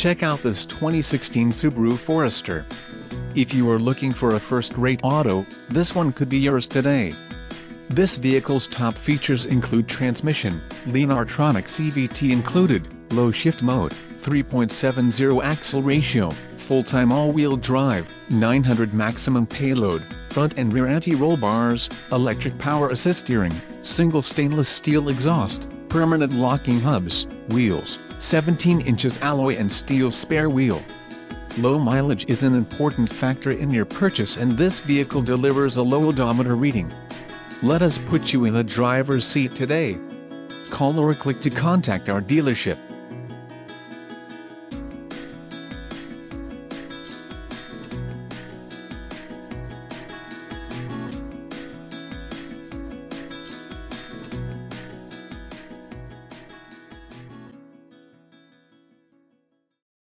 Check out this 2016 Subaru Forester. If you are looking for a first-rate auto, this one could be yours today. This vehicle's top features include transmission, Lineartronic CVT included, low shift mode, 3.70 axle ratio, full-time all-wheel drive, 900 maximum payload, front and rear anti-roll bars, electric power assist steering, single stainless steel exhaust, permanent locking hubs, wheels, 17 inches alloy and steel spare wheel. Low mileage is an important factor in your purchase and this vehicle delivers a low odometer reading. Let us put you in the driver's seat today. Call or click to contact our dealership.